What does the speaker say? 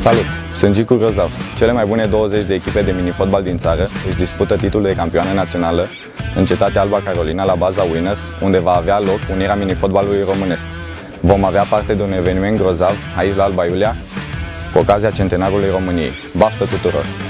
Salut! Sunt Gicu Grozav. Cele mai bune 20 de echipe de minifotbal din țară își dispută titlul de campioană națională în cetatea Alba Carolina la baza Winners, unde va avea loc unirea minifotbalului românesc. Vom avea parte de un eveniment grozav aici la Alba Iulia, cu ocazia centenarului României. Baftă tuturor!